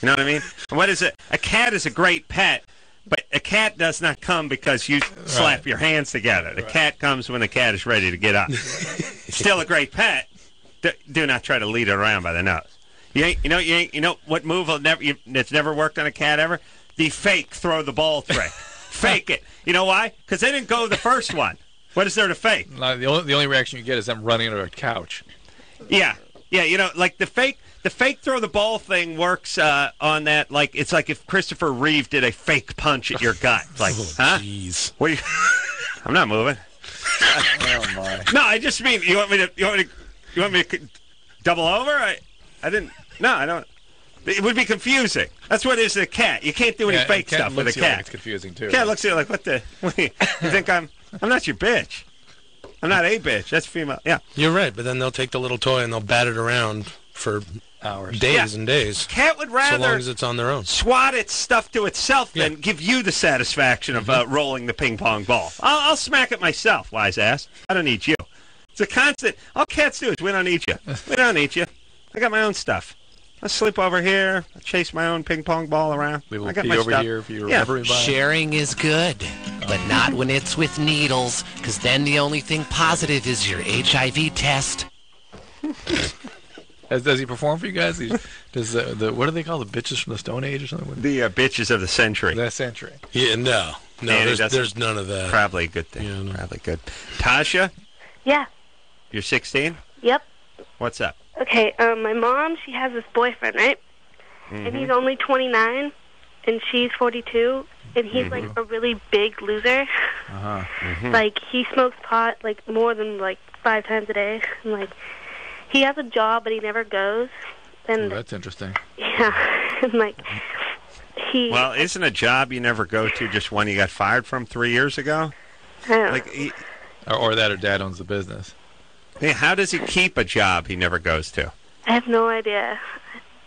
You know what I mean? What is it? A cat is a great pet, but a cat does not come because you slap your hands together. The cat comes when the cat is ready to get up. Still a great pet. Do, do not try to lead it around by the nose. You ain't, you know, you ain't, you know what move will never, you, that's never worked on a cat ever? The fake throw the ball trick. fake it. You know why? Because they didn't go the first one. What is there to fake? No, the only the only reaction you get is them running under a couch. Yeah, yeah. You know, like the fake, the fake throw the ball thing works uh, on that. Like it's like if Christopher Reeve did a fake punch at your gut. It's like, huh? Jeez. What you, I'm not moving. Oh my! No, I just mean you want me to. You want me to. You want me to double over? I, I didn't. No, I don't. It would be confusing. That's what it is. A cat. You can't do any Yeah, fake stuff with a looks at you like cat. It's confusing too. Cat looks at you like, what the? What you, you think I'm? I'm not your bitch. I'm not a bitch. That's female. Yeah. You're right, but then they'll take the little toy and they'll bat it around for hours. days Yeah. and days. Cat would rather, So long as it's on their own. swat its stuff to itself Yeah. than give you the satisfaction of uh, rolling the ping pong ball. I'll, I'll smack it myself, wise ass. I don't need you. It's a constant. All cats do is we don't need you. We don't need you. I got my own stuff. I sleep over here. I chase my own ping pong ball around. We will I got pee my over stuff. here if you're Yeah. ever invited. Sharing is good, but not when it's with needles, because then the only thing positive is your HIV test. Does, does he perform for you guys? He- Does the, the what do they call the bitches from the Stone Age or something? The uh, bitches of the century. The century. Yeah, no, no, Man, there's, there's none of that. Probably a good thing. Yeah, I know. Probably good. Tasha, Yeah. you're 16. Yep. What's up? Okay. Um, my mom, she has this boyfriend, right? And Mm-hmm. he's only 29, and she's 42, and he's like a really big loser. Uh huh. Like he smokes pot like more than like five times a day, and like he has a job, but he never goes. And that's interesting. yeah, and like he. Well, isn't a job you never go to just one you got fired from three years ago? I don't know. Like, he, Or, or that, or dad owns the business. hey, how does he keep a job he never goes to? I have no idea.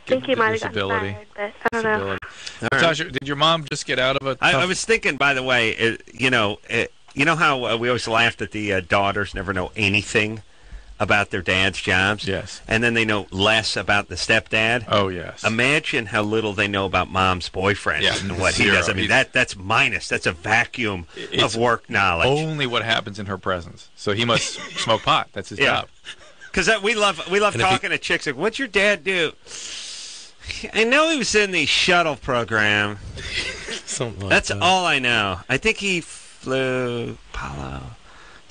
I think he might have gotten fired, but I don't know. Disability. All right. Did your mom just get out of a? I, tough- I was thinking, by the way, it, you know, it, you know how uh, we always laughed that the uh, daughters never know anything about their dad's jobs, Yes. and then they know less about the stepdad. Oh yes. Imagine how little they know about mom's boyfriend Yeah, and what he does. I mean, He's- that that's minus. That's a vacuum It's of work knowledge. Only what happens in her presence. So he must smoke pot. That's his Yeah. job. Because we love we love And if he- talking to chicks like, "What's your dad do?" I know he was in the shuttle program. Something like That's that. all I know. I think he flew Apollo,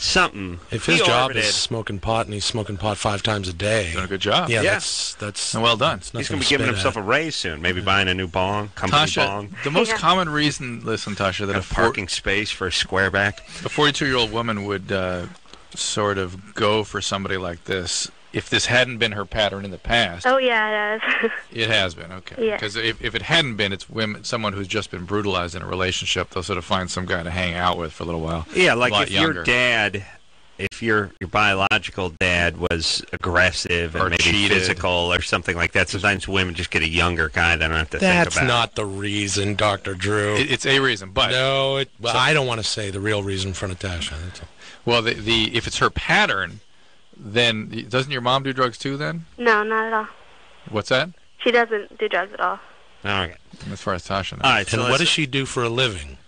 something. If He his job orbited. is smoking pot and he's smoking pot five times a day, Doing a good job. yeah, Yeah. that's that's And well done. it's he's going to be giving himself at. a raise soon. Maybe buying a new bong, company Tasha, bong, the most Yeah. common reason, listen, Tasha, that a, a four, parking space for a squareback. a 42-year-old woman would uh, sort of go for somebody like this, if this hadn't been her pattern in the past, Oh yeah, it is. it has been okay. Yeah. Because if, if it hadn't been, it's women, someone who's just been brutalized in a relationship. They'll sort of find some guy to hang out with for a little while. Yeah, like if younger. your dad, if your your biological dad was aggressive and Or maybe cheated. physical or something like that, sometimes women just get a younger guy they don't have to That's think about. not the reason, Doctor Drew. It, it's a reason, but no, it, well, I don't want to say the real reason for Natasha. That's all. well, the, the if it's her pattern, then doesn't your mom do drugs too? Then no, not at all. what's that? She doesn't do drugs at all. All right, As far as Tasha knows. all right. So And what does she do for a living?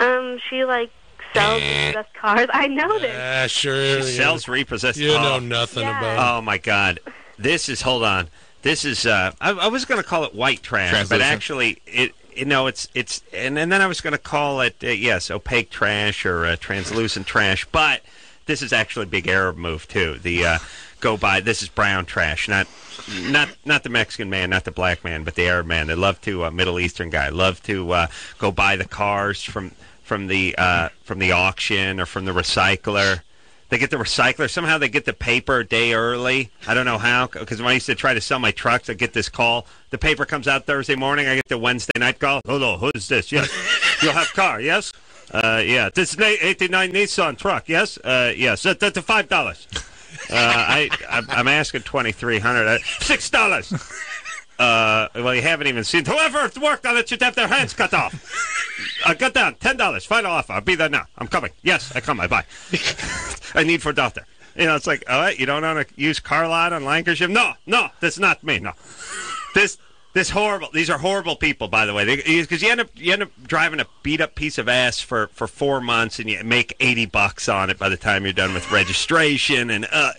Um, she like sells repossessed cars. I know this. Ah, sure. She you- sells repossessed. Cars. You oh. know nothing Yeah. about. Oh my God, this is. Hold on. This is. Uh, I, I was going to call it white trash, but actually, it. You know, it's it's, and, and then I was going to call it uh, yes, opaque trash or uh, translucent trash, but this is actually a big Arab move too. The uh, go by this is brown trash, not not not the Mexican man, not the black man, but the Arab man. They love to uh, Middle Eastern guy love to uh, go buy the cars from from the uh, from the auction or from the recycler. They get the recycler. Somehow they get the paper a day early. I don't know how. Because when I used to try to sell my trucks, I get this call. The paper comes out Thursday morning. I get the Wednesday night call. Hello, who is this? Yes, you'll have car. Yes, uh, yeah. This is an '89 Nissan truck. Yes, uh, yes. That, five dollars. Uh, I I'm, asking twenty three hundred. Uh, Six dollars. Uh, well, you haven't even seen whoever worked on it should have their hands cut off. Uh, cut down ten dollars. Final offer. I'll be there now. I'm coming. Yes, I come. I buy. I need for doctor. You know, it's like, all right, you don't own a used car lot on Lankershim? No, no, that's not me. No, this This horrible. These are horrible people, by the way. Because you end up you end up driving a beat up piece of ass for, for four months, and you make eighty bucks on it by the time you're done with registration. And uh,